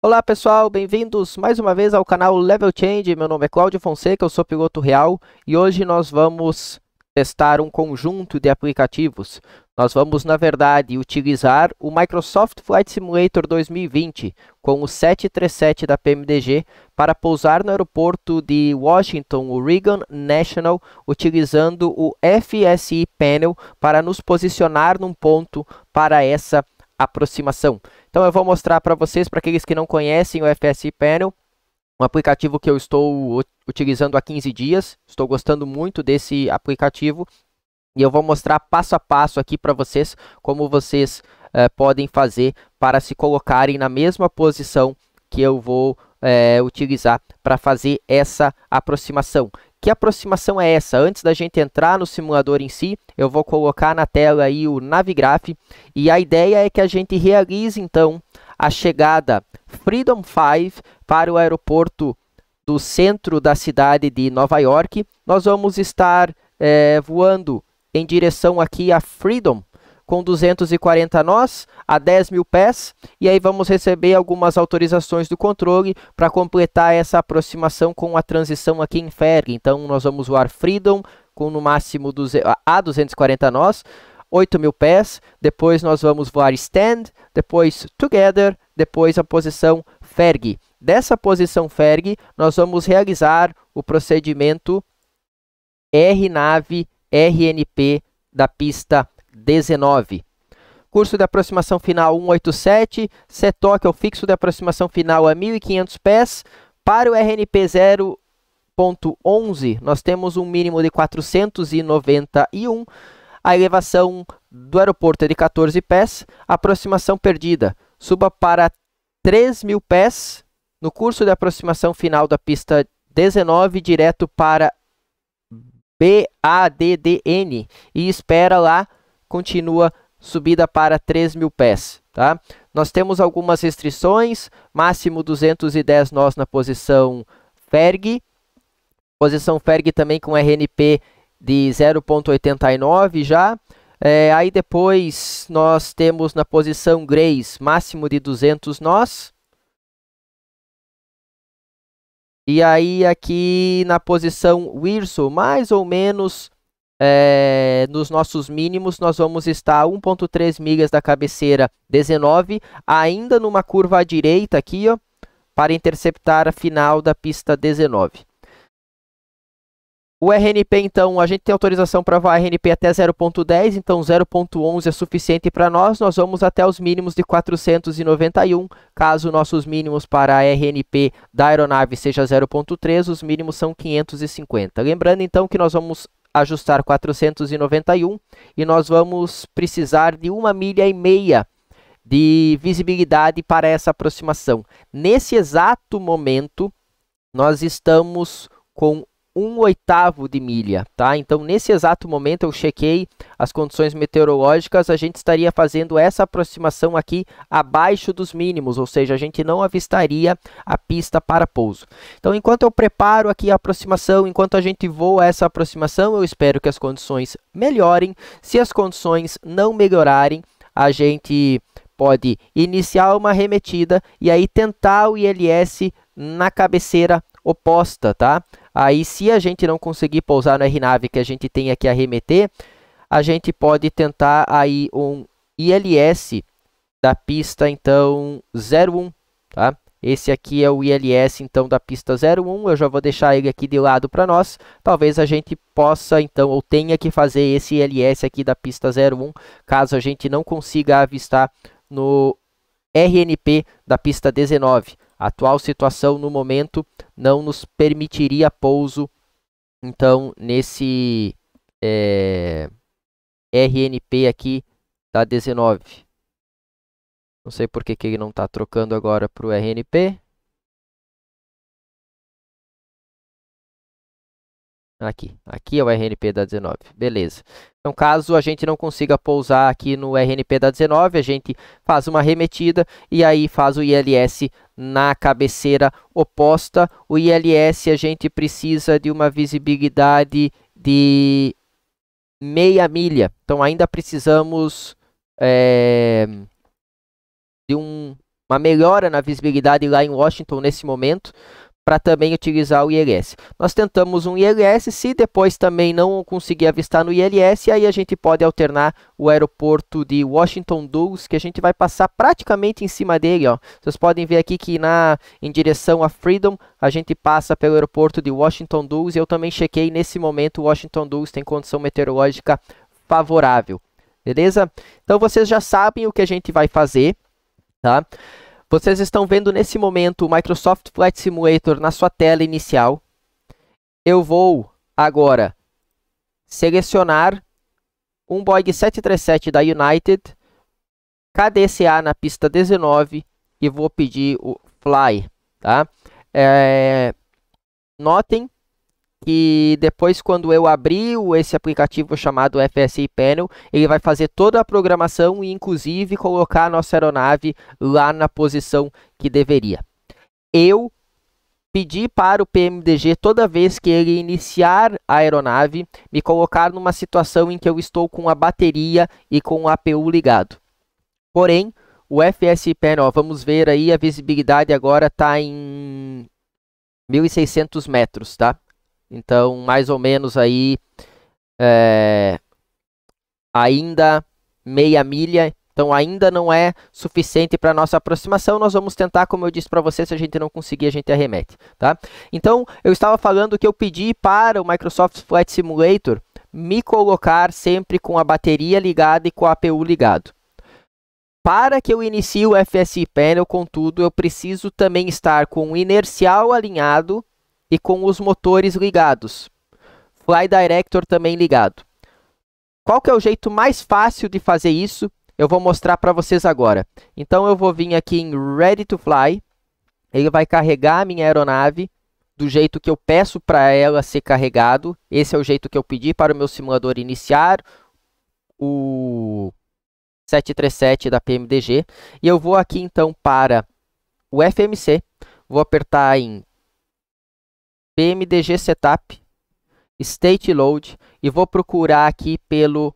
Olá pessoal, bem-vindos mais uma vez ao canal Level Change. Meu nome é Cláudio Fonseca, eu sou piloto real e hoje nós vamos testar um conjunto de aplicativos. Nós vamos, na verdade, utilizar o Microsoft Flight Simulator 2020 com o 737 da PMDG para pousar no aeroporto de Washington, o Reagan National, utilizando o FSI Panel para nos posicionar num ponto para essa aproximação. Então eu vou mostrar para vocês, para aqueles que não conhecem o FSI Panel, um aplicativo que eu estou utilizando há 15 dias. Estou gostando muito desse aplicativo e eu vou mostrar passo a passo aqui para vocês como vocês uh, podem fazer para se colocarem na mesma posição que eu vou uh, utilizar para fazer essa aproximação. Que aproximação é essa? Antes da gente entrar no simulador em si, eu vou colocar na tela aí o Navigraph e a ideia é que a gente realize então a chegada Freedom 5 para o aeroporto do centro da cidade de Nova York. Nós vamos estar é, voando em direção aqui a Freedom com 240 nós a 10 mil pés e aí vamos receber algumas autorizações do controle para completar essa aproximação com a transição aqui em Ferg. Então nós vamos voar Freedom com no máximo a 240 nós, 8 mil pés, depois nós vamos voar Stand, depois Together, depois a posição Ferg. Dessa posição Ferg, nós vamos realizar o procedimento RNAV RNP da pista 19. Curso de aproximação final 187, CETOC é o fixo de aproximação final a 1.500 pés. Para o RNP 0.11, nós temos um mínimo de 491. A elevação do aeroporto é de 14 pés. Aproximação perdida, suba para 3.000 pés. No curso de aproximação final da pista 19, direto para BADDN e espera lá continua subida para 3 mil pés. Tá? Nós temos algumas restrições, máximo 210 nós na posição Ferg, posição Ferg também com RNP de 0.89 já, é, aí depois nós temos na posição Grace máximo de 200 nós, e aí aqui na posição Wirso mais ou menos é, nos nossos mínimos, nós vamos estar a 1.3 milhas da cabeceira 19, ainda numa curva à direita aqui, ó, para interceptar a final da pista 19. O RNP, então, a gente tem autorização para voar RNP até 0.10, então 0.11 é suficiente para nós. Nós vamos até os mínimos de 491. Caso nossos mínimos para a RNP da aeronave seja 0.3, os mínimos são 550. Lembrando, então, que nós vamos ajustar 491 e nós vamos precisar de uma milha e meia de visibilidade para essa aproximação. Nesse exato momento, nós estamos com um oitavo de milha, tá? Então, nesse exato momento, eu chequei as condições meteorológicas, a gente estaria fazendo essa aproximação aqui abaixo dos mínimos, ou seja, a gente não avistaria a pista para pouso. Então, enquanto eu preparo aqui a aproximação, enquanto a gente voa essa aproximação, eu espero que as condições melhorem. Se as condições não melhorarem, a gente pode iniciar uma remetida e aí tentar o ILS na cabeceira oposta, tá? Aí, se a gente não conseguir pousar no RNAV que a gente tem aqui a a gente pode tentar aí um ILS da pista, então, 01, tá? Esse aqui é o ILS, então, da pista 01. Eu já vou deixar ele aqui de lado para nós. Talvez a gente possa, então, ou tenha que fazer esse ILS aqui da pista 01, caso a gente não consiga avistar no RNP da pista 19. A atual situação no momento não nos permitiria pouso, então, nesse é, RNP aqui da 19. Não sei por que, que ele não está trocando agora para o RNP. Aqui, aqui é o RNP da 19, beleza. Então, caso a gente não consiga pousar aqui no RNP da 19, a gente faz uma remetida e aí faz o ILS na cabeceira oposta. O ILS a gente precisa de uma visibilidade de meia milha. Então, ainda precisamos é, de um uma melhora na visibilidade lá em Washington nesse momento, para também utilizar o ILS. Nós tentamos um ILS, se depois também não conseguir avistar no ILS, aí a gente pode alternar o aeroporto de Washington Dulles, que a gente vai passar praticamente em cima dele. Ó. Vocês podem ver aqui que na, em direção a Freedom, a gente passa pelo aeroporto de Washington Dulles. Eu também chequei nesse momento, Washington Dulles tem condição meteorológica favorável. Beleza? Então vocês já sabem o que a gente vai fazer, tá? Vocês estão vendo nesse momento o Microsoft Flight Simulator na sua tela inicial. Eu vou agora selecionar um Boeing 737 da United, KDCA na pista 19 e vou pedir o Fly. Tá? É, notem que depois quando eu abrir esse aplicativo chamado FSI Panel, ele vai fazer toda a programação e inclusive colocar a nossa aeronave lá na posição que deveria. Eu pedi para o PMDG toda vez que ele iniciar a aeronave, me colocar numa situação em que eu estou com a bateria e com o APU ligado. Porém, o FSI Panel, vamos ver aí, a visibilidade agora está em 1.600 metros, tá? Então, mais ou menos aí, é, ainda meia milha. Então, ainda não é suficiente para nossa aproximação. Nós vamos tentar, como eu disse para você, se a gente não conseguir, a gente arremete. Tá? Então, eu estava falando que eu pedi para o Microsoft Flight Simulator me colocar sempre com a bateria ligada e com a APU ligado. Para que eu inicie o FSI Panel, contudo, eu preciso também estar com o inercial alinhado e com os motores ligados. Fly Director também ligado. Qual que é o jeito mais fácil de fazer isso? Eu vou mostrar para vocês agora. Então eu vou vir aqui em Ready to Fly. Ele vai carregar a minha aeronave do jeito que eu peço para ela ser carregado. Esse é o jeito que eu pedi para o meu simulador iniciar o 737 da PMDG. E eu vou aqui então para o FMC. Vou apertar em PMDG Setup, State Load e vou procurar aqui pelo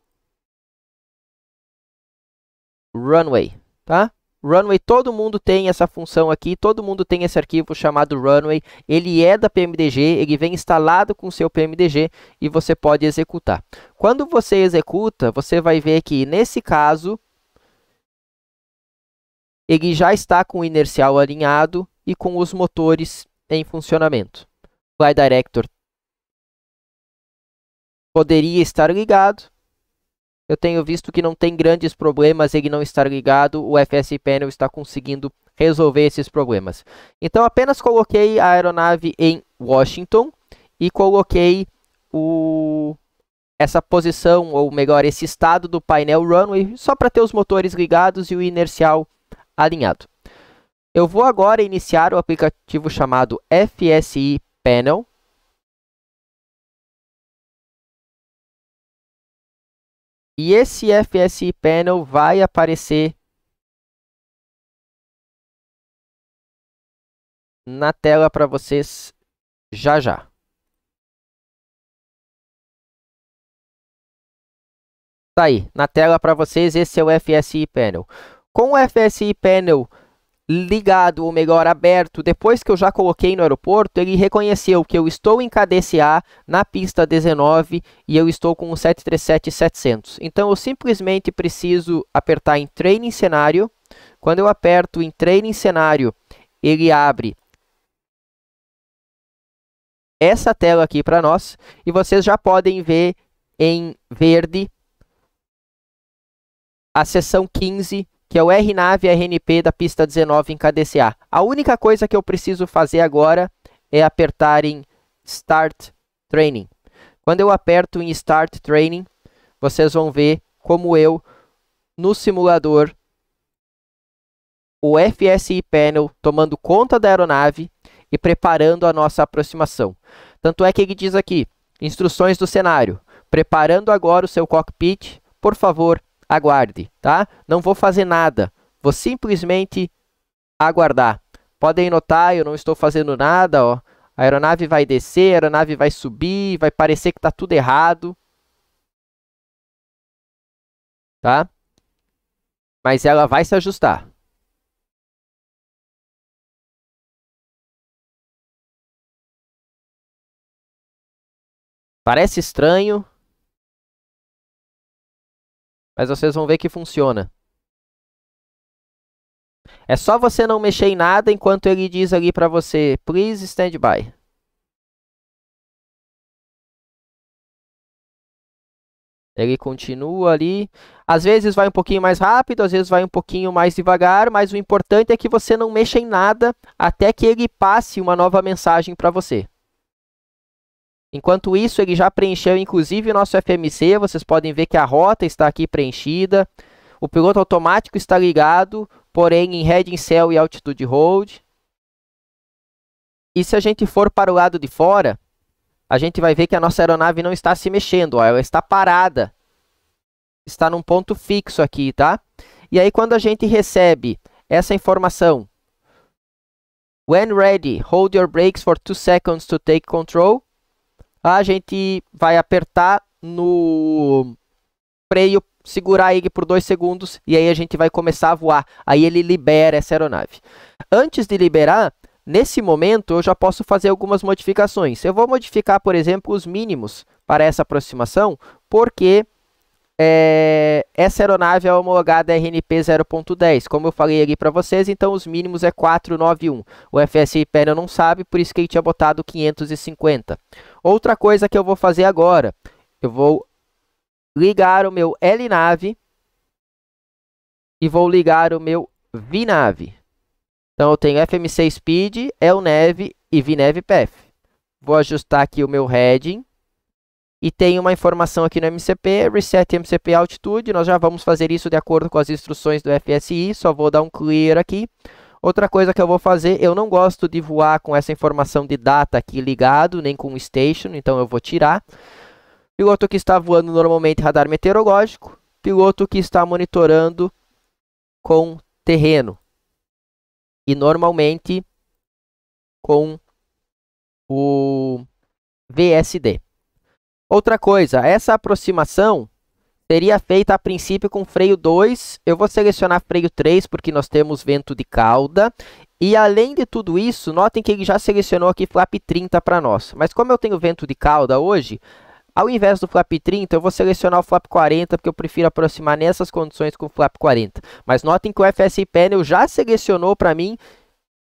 Runway, tá? Runway, todo mundo tem essa função aqui, todo mundo tem esse arquivo chamado Runway, ele é da PMDG, ele vem instalado com o seu PMDG e você pode executar. Quando você executa, você vai ver que nesse caso, ele já está com o inercial alinhado e com os motores em funcionamento. Fly Director poderia estar ligado. Eu tenho visto que não tem grandes problemas ele não estar ligado. O FSI Panel está conseguindo resolver esses problemas. Então, apenas coloquei a aeronave em Washington e coloquei o, essa posição, ou melhor, esse estado do painel runway, só para ter os motores ligados e o inercial alinhado. Eu vou agora iniciar o aplicativo chamado FSI Panel. E esse FSI Panel vai aparecer na tela para vocês já já. Tá aí, na tela para vocês, esse é o FSI Panel. Com o FSI Panel ligado, ou melhor, aberto, depois que eu já coloquei no aeroporto, ele reconheceu que eu estou em KDCA na pista 19 e eu estou com o 737-700. Então, eu simplesmente preciso apertar em Training Cenário. Quando eu aperto em Training Cenário, ele abre essa tela aqui para nós e vocês já podem ver em verde a seção 15 que é o RNAV RNP da pista 19 em KDCA. A única coisa que eu preciso fazer agora é apertar em Start Training. Quando eu aperto em Start Training, vocês vão ver como eu, no simulador, o FSI Panel tomando conta da aeronave e preparando a nossa aproximação. Tanto é que ele diz aqui, instruções do cenário, preparando agora o seu cockpit, por favor, aguarde, tá? Não vou fazer nada, vou simplesmente aguardar. Podem notar, eu não estou fazendo nada, ó. A aeronave vai descer, a aeronave vai subir, vai parecer que está tudo errado. Tá? Mas ela vai se ajustar. Parece estranho, mas vocês vão ver que funciona. É só você não mexer em nada enquanto ele diz ali para você, please stand by. Ele continua ali. Às vezes vai um pouquinho mais rápido, às vezes vai um pouquinho mais devagar, mas o importante é que você não mexa em nada até que ele passe uma nova mensagem para você. Enquanto isso, ele já preencheu inclusive o nosso FMC. Vocês podem ver que a rota está aqui preenchida. O piloto automático está ligado, porém em heading cell e altitude hold. E se a gente for para o lado de fora, a gente vai ver que a nossa aeronave não está se mexendo, ó, ela está parada. Está num ponto fixo aqui, tá? E aí quando a gente recebe essa informação, When ready, hold your brakes for 2 seconds to take control a gente vai apertar no freio, segurar ele por dois segundos e aí a gente vai começar a voar. Aí ele libera essa aeronave. Antes de liberar, nesse momento eu já posso fazer algumas modificações. Eu vou modificar, por exemplo, os mínimos para essa aproximação, porque é, essa aeronave é homologada RNP 0.10, como eu falei aqui para vocês, então os mínimos é 491. O FSI Panel não sabe, por isso que ele tinha botado 550. Outra coisa que eu vou fazer agora, eu vou ligar o meu LNAV e vou ligar o meu VNAV. Então eu tenho FMC Speed, LNAV e VNAV Path. Vou ajustar aqui o meu heading e tem uma informação aqui no MCP, Reset MCP Altitude, nós já vamos fazer isso de acordo com as instruções do FSI, só vou dar um clear aqui. Outra coisa que eu vou fazer, eu não gosto de voar com essa informação de data aqui ligado, nem com o station, então eu vou tirar. Piloto que está voando normalmente radar meteorológico, piloto que está monitorando com terreno. E normalmente com o VSD. Outra coisa, essa aproximação seria feita a princípio com freio 2. Eu vou selecionar freio 3 porque nós temos vento de cauda. E além de tudo isso, notem que ele já selecionou aqui flap 30 para nós. Mas como eu tenho vento de cauda hoje, ao invés do flap 30, eu vou selecionar o flap 40, porque eu prefiro aproximar nessas condições com o flap 40. Mas notem que o FSI Panel já selecionou para mim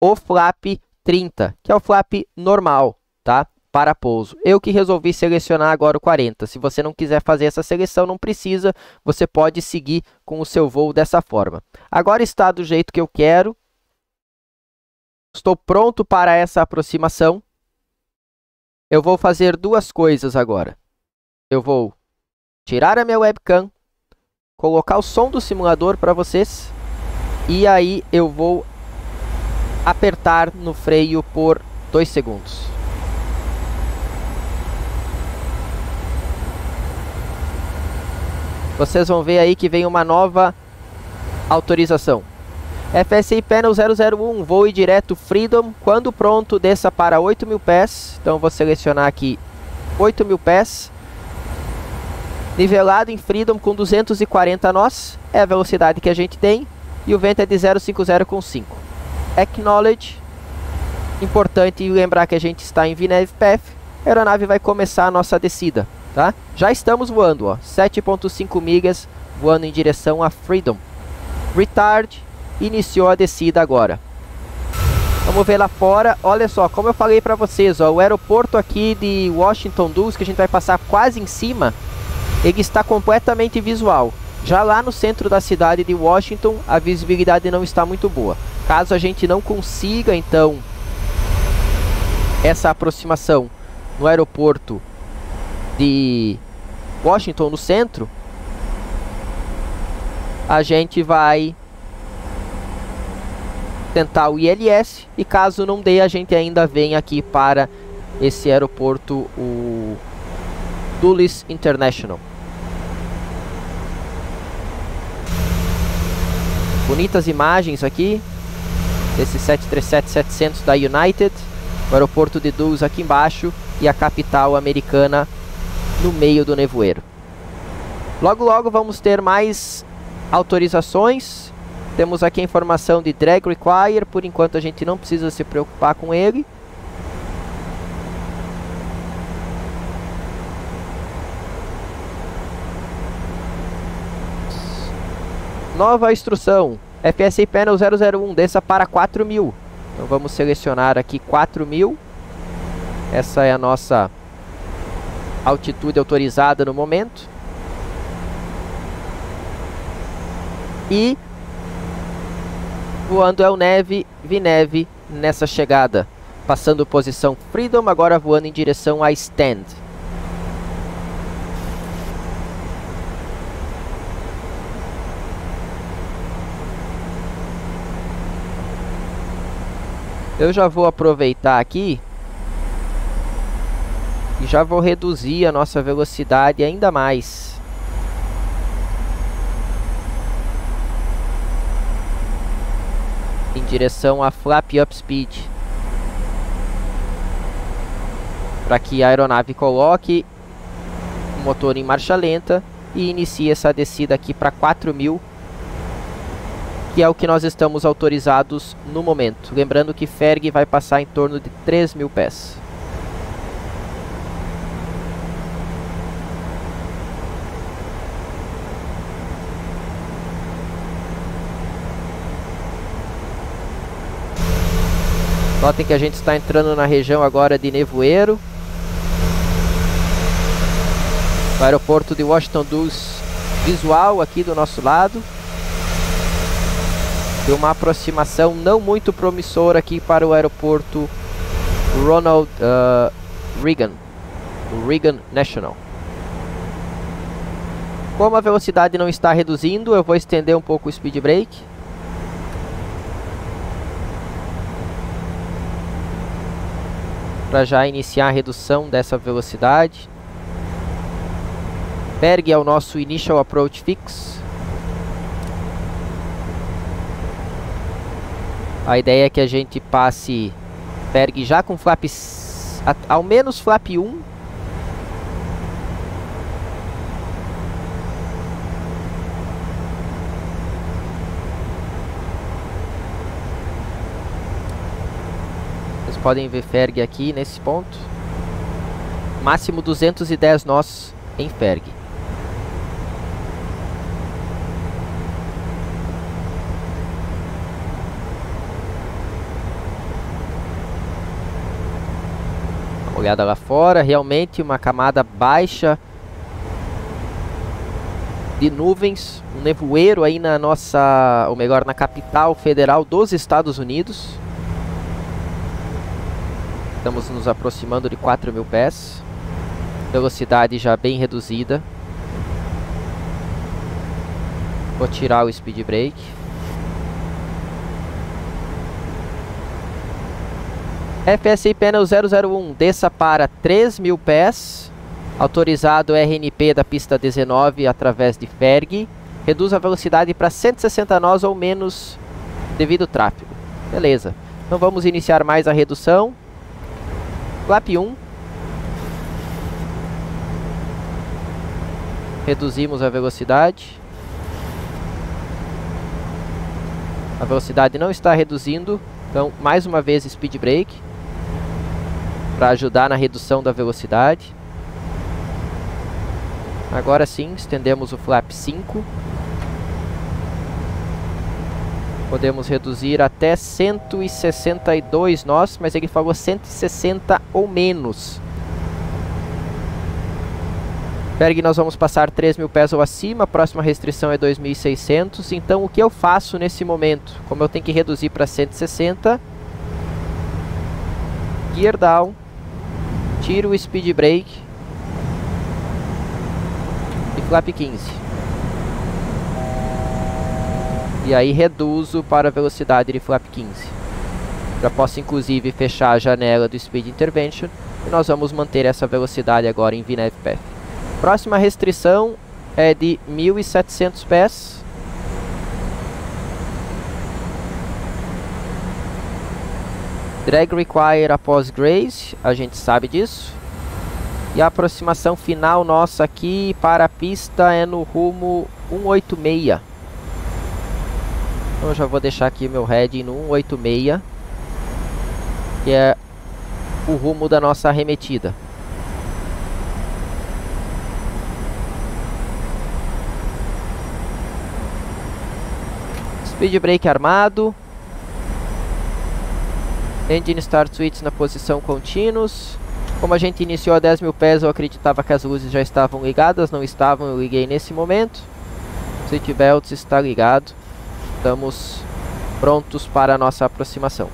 o flap 30, que é o flap normal, tá? Para pouso. Eu que resolvi selecionar agora o 40. Se você não quiser fazer essa seleção, não precisa, você pode seguir com o seu voo dessa forma. Agora está do jeito que eu quero. Estou pronto para essa aproximação. Eu vou fazer duas coisas agora. Eu vou tirar a minha webcam, colocar o som do simulador para vocês e aí eu vou apertar no freio por 2 segundos. Vocês vão ver aí que vem uma nova autorização. FSI Panel 001, voe direto Freedom, quando pronto desça para 8.000 pés, então vou selecionar aqui 8.000 pés, nivelado em Freedom com 240 nós, é a velocidade que a gente tem, e o vento é de 050 com 5. Acknowledge, importante lembrar que a gente está em VNAV Path, a aeronave vai começar a nossa descida tá? Já estamos voando, ó, 7.5 milhas voando em direção a Freedom. Retard iniciou a descida agora. Vamos ver lá fora. Olha só, como eu falei para vocês, ó, o aeroporto aqui de Washington Dulles, que a gente vai passar quase em cima, ele está completamente visual. Já lá no centro da cidade de Washington, a visibilidade não está muito boa. Caso a gente não consiga, então, essa aproximação no aeroporto de Washington, no centro, a gente vai tentar o ILS e caso não dê, a gente ainda vem aqui para esse aeroporto, o Dulles International. Bonitas imagens aqui, esse 737-700 da United, o aeroporto de Dulles aqui embaixo e a capital americana no meio do nevoeiro. Logo logo vamos ter mais autorizações. Temos aqui a informação de drag require, por enquanto a gente não precisa se preocupar com ele. Nova instrução, FSI Panel 001, desça para 4000. Então vamos selecionar aqui 4000. Essa é a nossa altitude autorizada no momento. E voando o Neve, Vineve nessa chegada. Passando posição Freedom, agora voando em direção a Stand. Eu já vou aproveitar aqui e já vou reduzir a nossa velocidade ainda mais. Em direção a flap up speed. Para que a aeronave coloque o motor em marcha lenta e inicie essa descida aqui para 4000 que é o que nós estamos autorizados no momento. Lembrando que Ferg vai passar em torno de 3 mil pés. Notem que a gente está entrando na região agora de nevoeiro. O aeroporto de Washington Dulles visual aqui do nosso lado de uma aproximação não muito promissora aqui para o aeroporto Ronald uh, Reagan, Reagan National. Como a velocidade não está reduzindo, eu vou estender um pouco o speed brake. Para já iniciar a redução dessa velocidade. Berg é o nosso Initial Approach Fix. A ideia é que a gente passe Berg já com flap... Ao menos flap 1. Podem ver Ferg aqui nesse ponto. Máximo 210 nós em Ferg. olhada lá fora, realmente uma camada baixa de nuvens, um nevoeiro aí na nossa, ou melhor, na capital federal dos Estados Unidos. Estamos nos aproximando de 4 mil pés, velocidade já bem reduzida. Vou tirar o speed brake. FSI Panel 001, desça para 3 mil pés. Autorizado RNP da pista 19 através de Ferg. Reduz a velocidade para 160 nós ou menos devido ao tráfego. Beleza. Então vamos iniciar mais a redução. Flap 1. Reduzimos a velocidade. A velocidade não está reduzindo. Então, mais uma vez, speed brake para ajudar na redução da velocidade. Agora sim, estendemos o flap 5. Podemos reduzir até 162 nós, mas ele falou 160 ou menos. Berg, nós vamos passar 3 mil pés ou acima, a próxima restrição é 2.600. Então, o que eu faço nesse momento? Como eu tenho que reduzir para 160, gear down, tiro o speed brake e flap 15. E aí reduzo para a velocidade de flap 15. Já posso inclusive fechar a janela do speed intervention e nós vamos manter essa velocidade agora em VNAV Path. Próxima restrição é de 1700 pés. Drag require após grace, a gente sabe disso. E a aproximação final nossa aqui para a pista é no rumo 186. Então eu já vou deixar aqui meu heading no 186, que é o rumo da nossa arremetida. Speed brake armado. Engine start switch na posição continuous. Como a gente iniciou a 10 mil pés, eu acreditava que as luzes já estavam ligadas, não estavam, eu liguei nesse momento. Seatbelt está ligado. Estamos prontos para a nossa aproximação.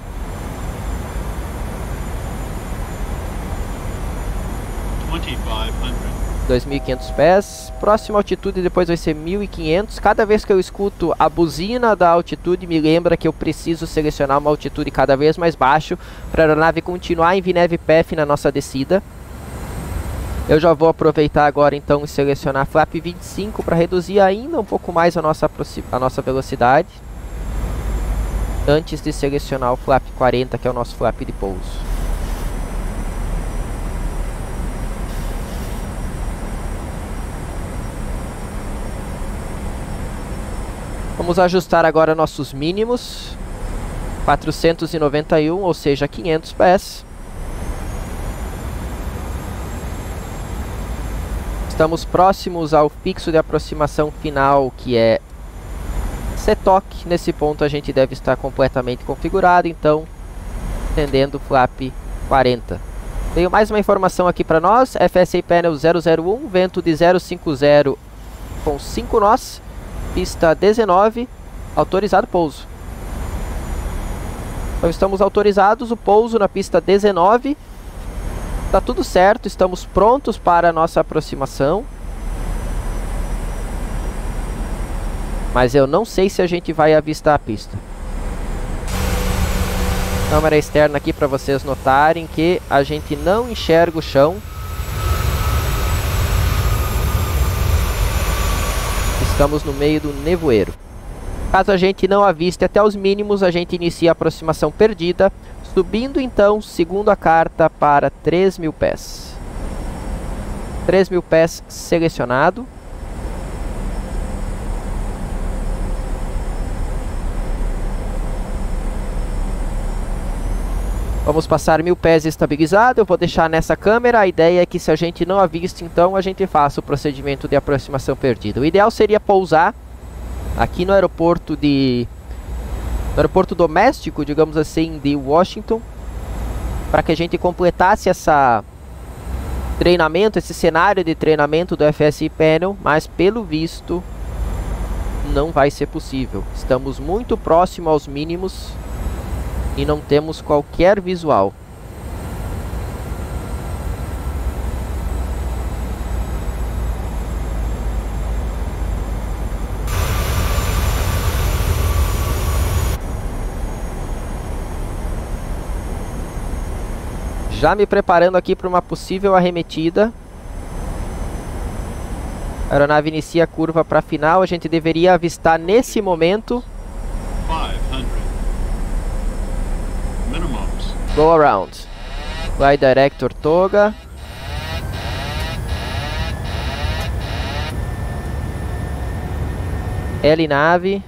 2.500 pés. Próxima altitude depois vai ser 1.500. Cada vez que eu escuto a buzina da altitude, me lembra que eu preciso selecionar uma altitude cada vez mais baixo para a aeronave continuar em VNAV PF na nossa descida. Eu já vou aproveitar agora então e selecionar flap 25 para reduzir ainda um pouco mais a nossa, a nossa velocidade. Antes de selecionar o flap 40, que é o nosso flap de pouso. Vamos ajustar agora nossos mínimos. 491, ou seja, 500 pés. Estamos próximos ao fixo de aproximação final, que é CTOC. Nesse ponto a gente deve estar completamente configurado, então, tendendo o flap 40. Tenho mais uma informação aqui para nós, FSA Panel 001, vento de 050 com 5 nós. Pista 19, autorizado pouso. Então estamos autorizados o pouso na pista 19. Está tudo certo, estamos prontos para a nossa aproximação. Mas eu não sei se a gente vai avistar a pista. Câmera externa aqui para vocês notarem que a gente não enxerga o chão. Estamos no meio do nevoeiro. Caso a gente não aviste até os mínimos, a gente inicia a aproximação perdida, subindo então, segundo a carta, para 3 mil pés. 3 mil pés selecionado. Vamos passar mil pés estabilizado, eu vou deixar nessa câmera, a ideia é que se a gente não avista, então a gente faça o procedimento de aproximação perdida. O ideal seria pousar aqui no aeroporto de... No aeroporto doméstico, digamos assim, de Washington, para que a gente completasse essa treinamento, esse cenário de treinamento do FSI Panel, mas pelo visto não vai ser possível. Estamos muito próximo aos mínimos e não temos qualquer visual. Já me preparando aqui para uma possível arremetida. A aeronave inicia a curva para a final. A gente deveria avistar nesse momento Go around. Fly Director Toga. L nave.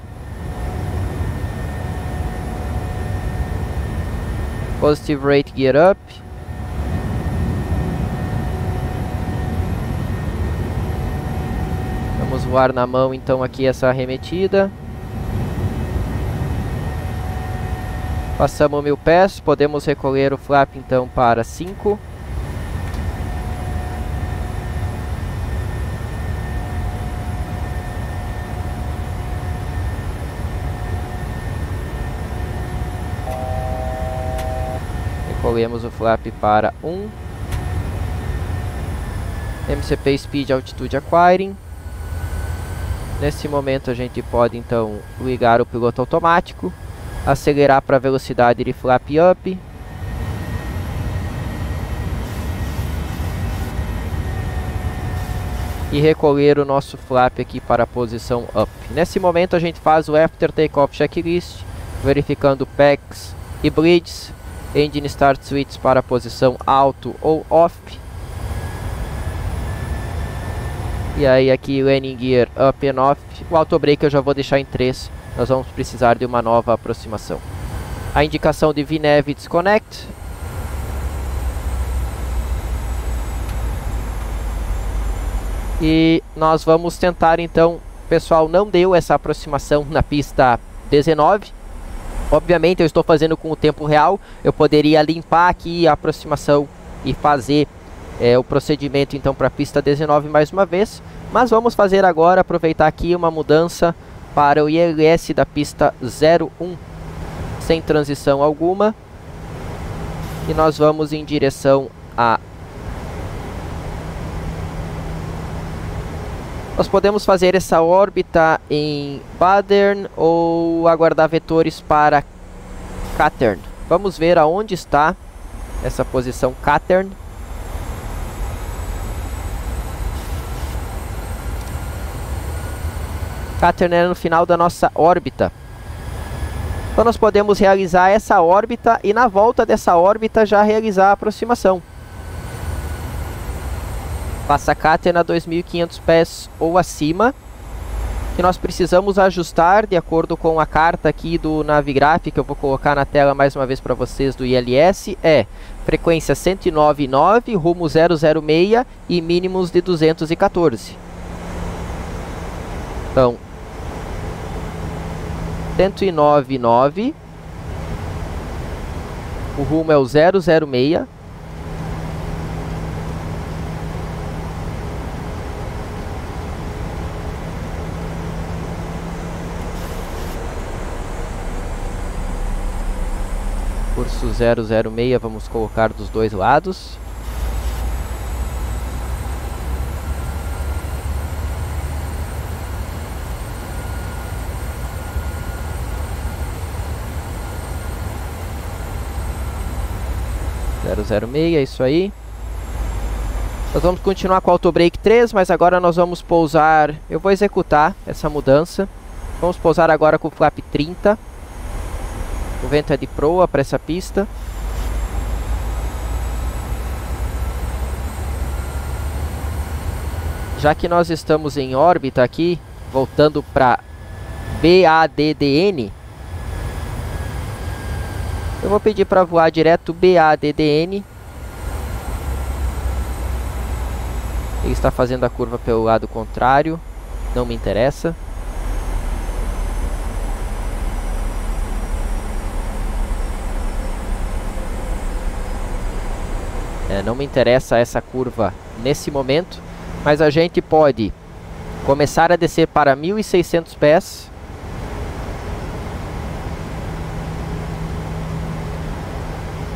Positive rate gear up. Vamos voar na mão então aqui essa arremetida. Passamos mil pés, podemos recolher o flap então para 5. Recolhemos o flap para 1. Um. MCP Speed Altitude Acquiring. Nesse momento a gente pode então ligar o piloto automático acelerar para a velocidade de flap up. E recolher o nosso flap aqui para a posição up. Nesse momento a gente faz o After Takeoff Checklist, verificando packs e bleeds, Engine Start Switch para a posição alto ou off. E aí aqui Landing Gear Up and Off. O Auto Brake eu já vou deixar em 3 nós vamos precisar de uma nova aproximação. A indicação de VNAV Disconnect. E nós vamos tentar então, pessoal, não deu essa aproximação na pista 19. Obviamente eu estou fazendo com o tempo real, eu poderia limpar aqui a aproximação e fazer é, o procedimento então para a pista 19 mais uma vez, mas vamos fazer agora, aproveitar aqui uma mudança para o ILS da pista 01, sem transição alguma, e nós vamos em direção a Nós podemos fazer essa órbita em Pattern ou aguardar vetores para Cattern. Vamos ver aonde está essa posição Cattern. É no final da nossa órbita. Então nós podemos realizar essa órbita e na volta dessa órbita já realizar a aproximação. Passa a 2.500 pés ou acima. Que nós precisamos ajustar de acordo com a carta aqui do Navigraph, que eu vou colocar na tela mais uma vez para vocês do ILS, é frequência 109.9, rumo 006 e mínimos de 214. Então, 109.9, o rumo é o 006, curso 006 vamos colocar dos dois lados. Zero zero meia, é isso aí. Nós vamos continuar com o Auto Break 3, mas agora nós vamos pousar... Eu vou executar essa mudança. Vamos pousar agora com o flap 30. O vento é de proa para essa pista. Já que nós estamos em órbita aqui, voltando para BADDN, eu vou pedir para voar direto BADDN. Ele está fazendo a curva pelo lado contrário, não me interessa. É, não me interessa essa curva nesse momento, mas a gente pode começar a descer para 1.600 pés.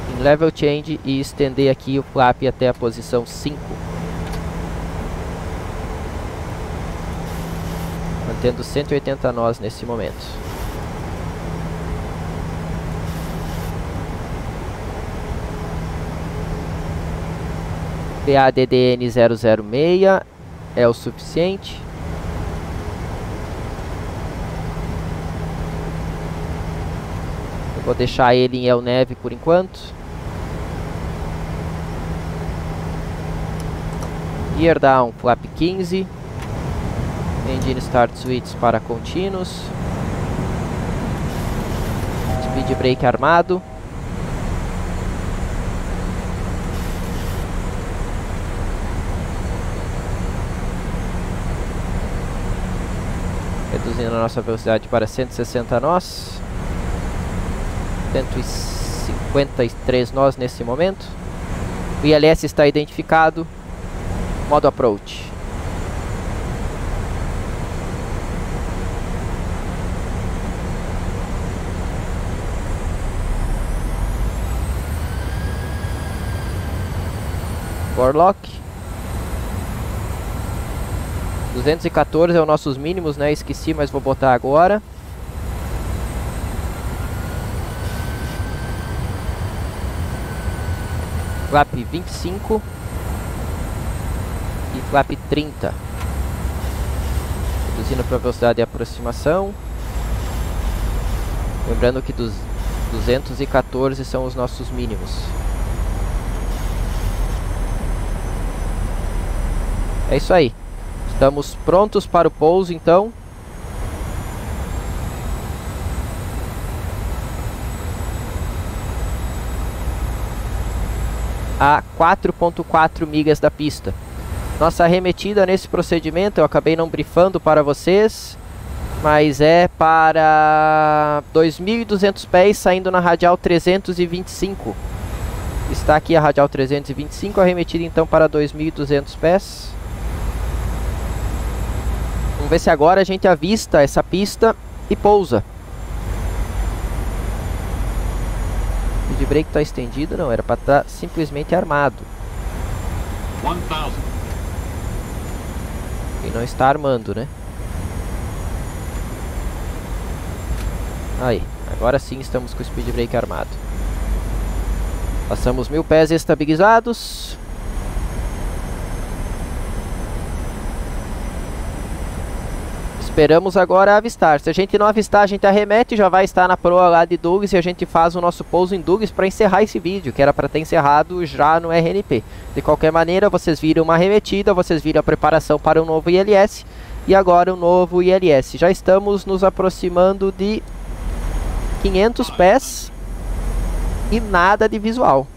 Em level change e estender aqui o flap até a posição 5. Mantendo 180 nós nesse momento. PADDN 006 é o suficiente. Vou deixar ele em El Neve por enquanto. Gear down, flap 15. Engine start switch para contínuos. Speed brake armado. reduzindo a nossa velocidade para 160 nós. 153 nós nesse momento. O ILS está identificado. Modo approach. Warlock. 214 é o nossos mínimos, né? Esqueci, mas vou botar agora. Flap 25 flap 30. Reduzindo para a velocidade de aproximação. Lembrando que dos 214 são os nossos mínimos. É isso aí. Estamos prontos para o pouso, então. A 4.4 milhas da pista. Nossa arremetida nesse procedimento, eu acabei não brifando para vocês. Mas é para 2.200 pés, saindo na radial 325. Está aqui a radial 325, arremetida então para 2.200 pés. Vamos ver se agora a gente avista essa pista e pousa. O de brake está estendido? Não, era para estar tá simplesmente armado. 1000. E não está armando, né? Aí, agora sim estamos com o speed brake armado. Passamos mil pés estabilizados. Esperamos agora avistar. Se a gente não avistar, a gente arremete, já vai estar na proa lá de Douglas e a gente faz o nosso pouso em Douglas para encerrar esse vídeo, que era para ter encerrado já no RNP. De qualquer maneira, vocês viram uma arremetida, vocês viram a preparação para o um novo ILS e agora o um novo ILS. Já estamos nos aproximando de 500 pés e nada de visual.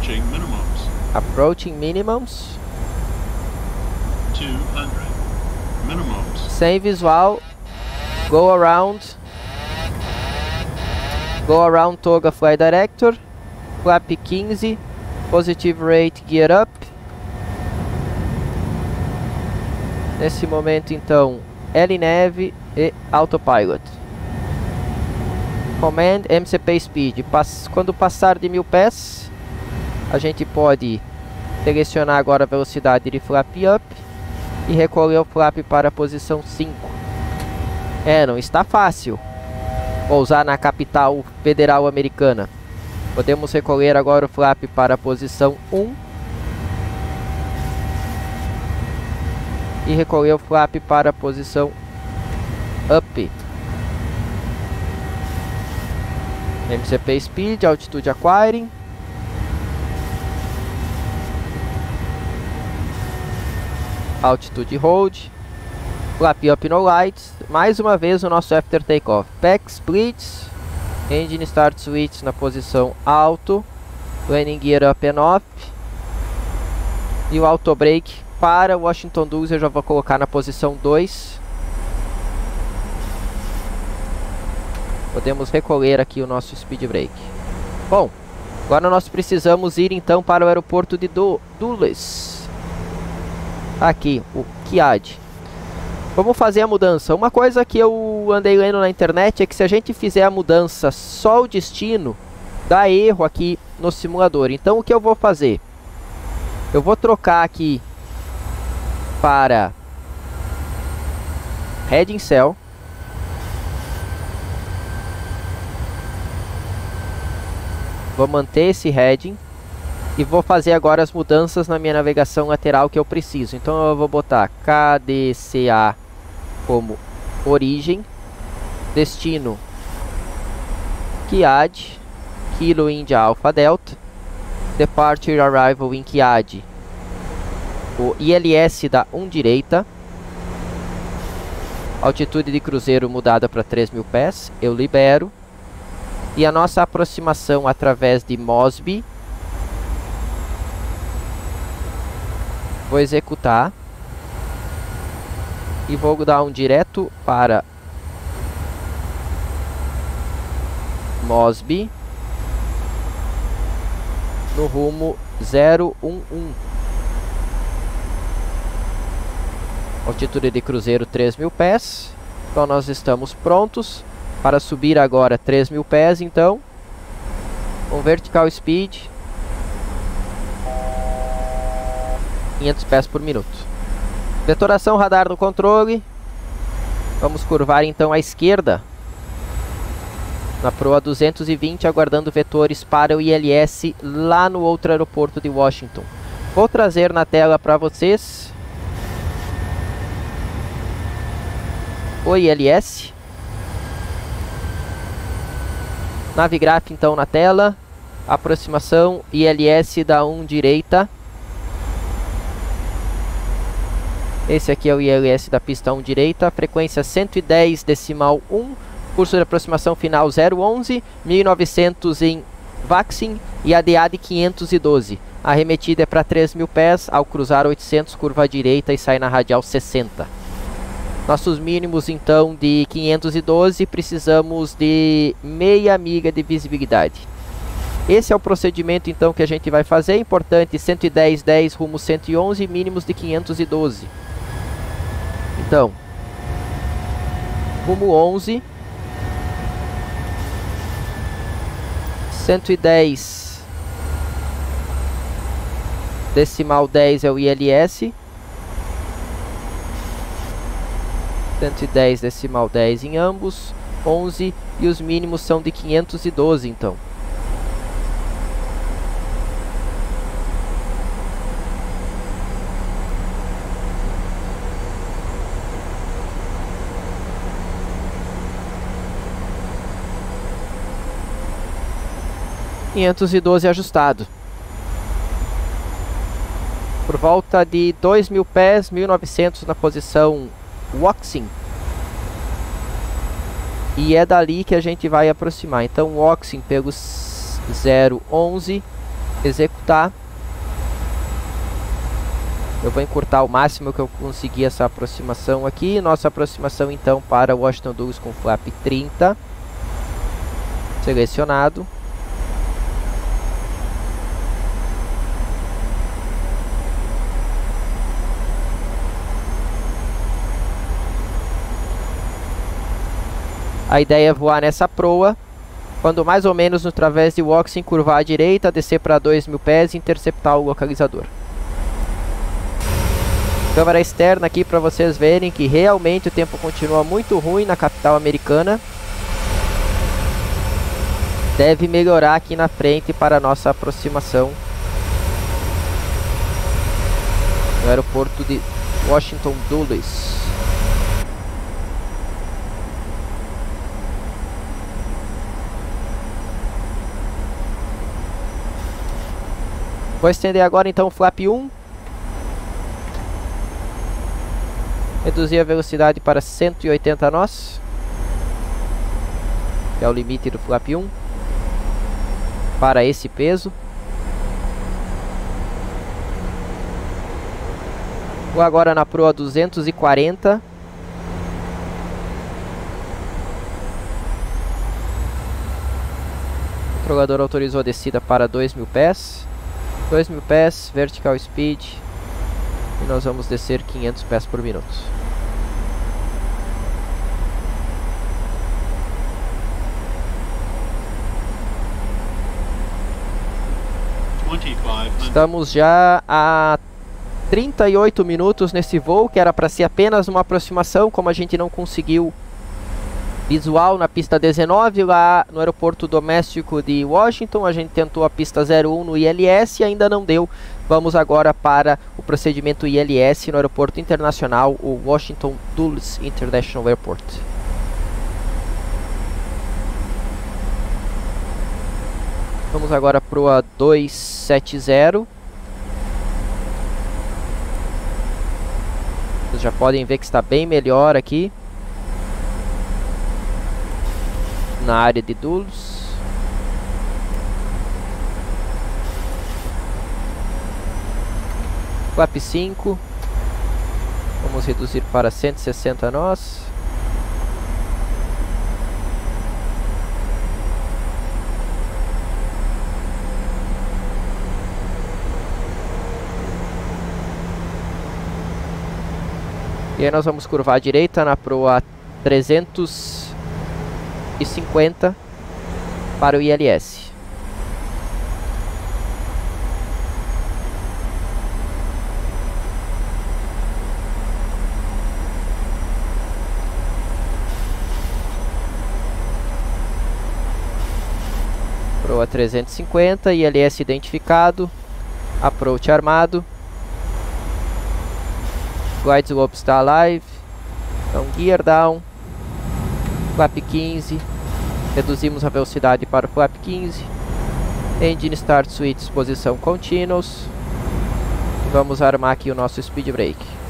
Approaching minimums. Approaching minimums. 200. Minimums. Sem visual. Go around. Go around Toga Fly Director. Flap 15. Positive rate gear up. Nesse momento então, L neve e autopilot. Command MCP Speed. Pass quando passar de mil pés, a gente pode selecionar agora a velocidade de flap up e recolher o flap para a posição 5. É, não está fácil pousar na capital federal americana. Podemos recolher agora o flap para a posição 1. E recolher o flap para a posição up. MCP Speed, Altitude Acquiring. Altitude Hold. Flap Up No Lights. Mais uma vez o nosso After Takeoff. Pack Splits. Engine Start Switch na posição alto. Landing Gear Up and Off. E o Auto Brake para Washington Dulles eu já vou colocar na posição 2. Podemos recolher aqui o nosso Speed Brake. Bom, agora nós precisamos ir então para o aeroporto de Dulles. Aqui, o Kiad. Vamos fazer a mudança. Uma coisa que eu andei lendo na internet é que se a gente fizer a mudança só o destino, dá erro aqui no simulador. Então o que eu vou fazer? Eu vou trocar aqui para Heading Cell. Vou manter esse heading e vou fazer agora as mudanças na minha navegação lateral que eu preciso. Então eu vou botar KDCA como origem, destino Kiad, Kilo India Alpha Delta, Departure Arrival em Kiad, o ILS da 1 direita, altitude de cruzeiro mudada para 3 mil pés, eu libero, e a nossa aproximação através de Mosby Vou executar. E vou dar um direto para Mosby no rumo 011. Altitude de cruzeiro 3 mil pés. Então nós estamos prontos para subir agora 3 mil pés. Então, com vertical speed 500 pés por minuto. Detonação radar no controle. Vamos curvar então à esquerda. Na proa 220, aguardando vetores para o ILS lá no outro aeroporto de Washington. Vou trazer na tela para vocês o ILS. Navigraph então na tela. Aproximação ILS da 1 direita. Esse aqui é o ILS da pista 1 direita, frequência 110 decimal 1, curso de aproximação final 011, 1900 em Vaxin e ADA de 512. A arremetida é para 3.000 pés, ao cruzar 800 curva direita e sai na radial 60. Nossos mínimos então de 512, precisamos de meia miga de visibilidade. Esse é o procedimento então que a gente vai fazer, importante 110, 10 rumo 111, mínimos de 512. Então, rumo 11, 110 decimal 10 é o ILS 110 decimal 10 em ambos. 11 e os mínimos são de 512 então 512 ajustado. Por volta de 2.000 pés, 1.900 na posição Waxing. E é dali que a gente vai aproximar. Então, Waxing, pego 011, executar. Eu vou encurtar o máximo que eu conseguir essa aproximação aqui. Nossa aproximação, então, para Washington Douglas com flap 30. Selecionado. A ideia é voar nessa proa, quando mais ou menos no través de Waxing curvar à direita, descer para 2 mil pés e interceptar o localizador. Câmera externa aqui para vocês verem que realmente o tempo continua muito ruim na capital americana. Deve melhorar aqui na frente para a nossa aproximação no aeroporto de Washington Dulles. Vou estender agora então o flap 1. Reduzir a velocidade para 180 nós. Que é o limite do flap 1. Para esse peso. Vou agora na proa 240. O controlador autorizou a descida para 2.000 pés. 2 mil pés, vertical speed. E nós vamos descer 500 pés por minuto. Estamos já a 38 minutos nesse voo, que era para ser apenas uma aproximação, como a gente não conseguiu visual na pista 19 lá no aeroporto doméstico de Washington. A gente tentou a pista 01 no ILS e ainda não deu. Vamos agora para o procedimento ILS no aeroporto internacional, o Washington Dulles International Airport. Vamos agora para o 270. Vocês já podem ver que está bem melhor aqui. Na área de Dulles. Flap 5. Vamos reduzir para 160 nós. E aí nós vamos curvar à direita na proa 300 e 50 para o ILS. Proa 350, ILS identificado, approach armado, Guide Slope está live, então gear down, flap 15, Reduzimos a velocidade para o flap 15. Engine Start Switch posição Continuous. Vamos armar aqui o nosso Speed Brake.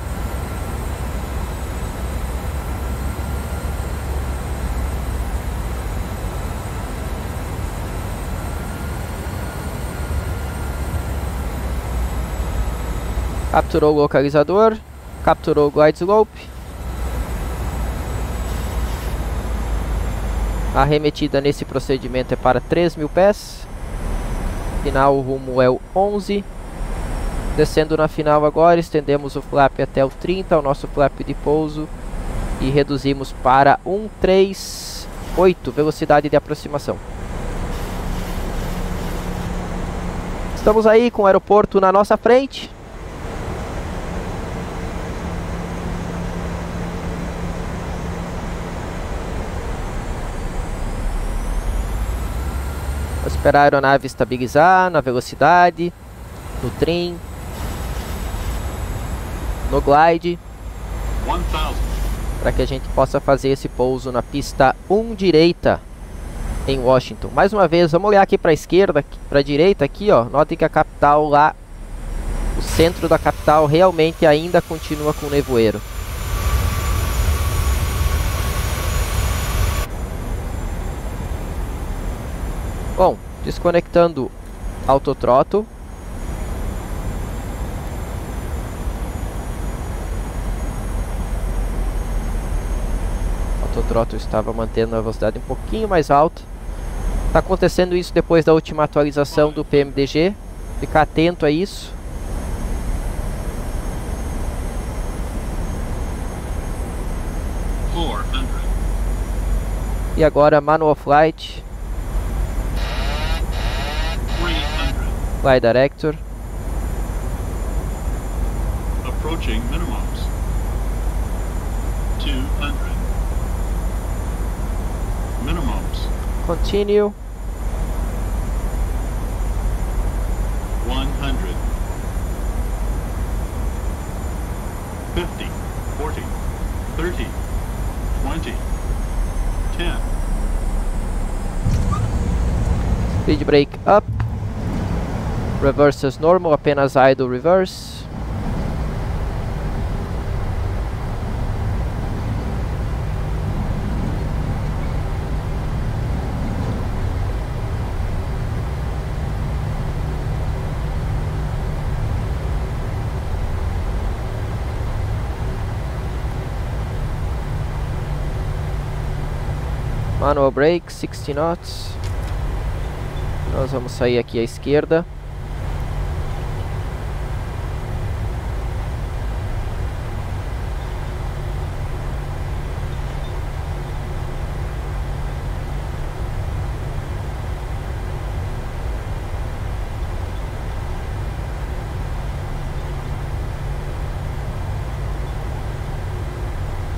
capturou o localizador, capturou o glide slope, A arremetida nesse procedimento é para 3 mil pés. Final o rumo é o 11. Descendo na final agora, estendemos o flap até o 30, o nosso flap de pouso. E reduzimos para 138, velocidade de aproximação. Estamos aí com o aeroporto na nossa frente. Esperar a aeronave estabilizar na velocidade, no trim, no glide, para que a gente possa fazer esse pouso na pista 1 direita em Washington. Mais uma vez, vamos olhar aqui para a esquerda, para a direita aqui, ó. Notem que a capital lá, o centro da capital realmente ainda continua com nevoeiro. Bom, desconectando autothrottle. Autothrottle estava mantendo a velocidade um pouquinho mais alta. Está acontecendo isso depois da última atualização do PMDG. Ficar atento a isso. E agora manual flight. Fly director. Approaching minimums. 200. Minimums. Continue. 100. 50, 40, 30, 20, 10. Speed brake up. Reverse as normal, apenas idle reverse. Manual brake, 60 knots. Nós vamos sair aqui à esquerda.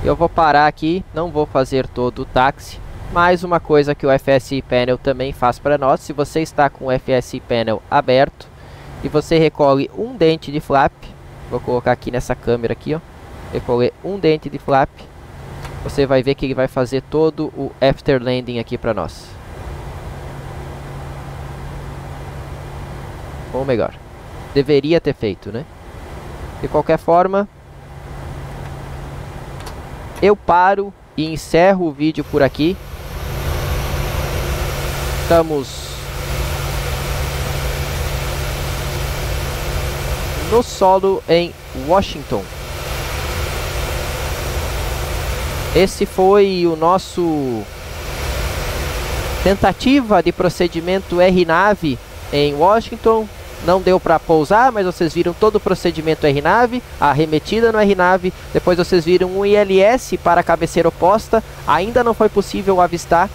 Eu vou parar aqui, não vou fazer todo o táxi. Mais uma coisa que o FSI Panel também faz para nós, se você está com o FSI Panel aberto e você recolhe um dente de flap, vou colocar aqui nessa câmera aqui, ó, recolher um dente de flap, você vai ver que ele vai fazer todo o after landing aqui para nós. Ou melhor, deveria ter feito, né? De qualquer forma, eu paro e encerro o vídeo por aqui. Estamos no solo em Washington. Esse foi o nosso tentativa de procedimento R-Nave em Washington não deu para pousar, mas vocês viram todo o procedimento RNAV, a arremetida no RNAV, depois vocês viram um ILS para a cabeceira oposta, ainda não foi possível avistar,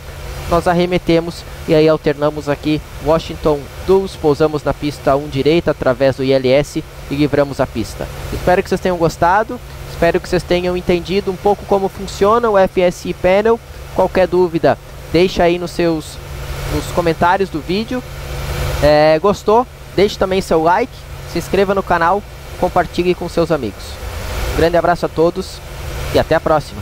nós arremetemos e aí alternamos aqui Washington Dulles, pousamos na pista 1 direita através do ILS e livramos a pista. Espero que vocês tenham gostado, espero que vocês tenham entendido um pouco como funciona o FSI Panel, qualquer dúvida deixa aí nos seus nos comentários do vídeo. É, gostou? Deixe também seu like, se inscreva no canal, compartilhe com seus amigos. Um grande abraço a todos e até a próxima.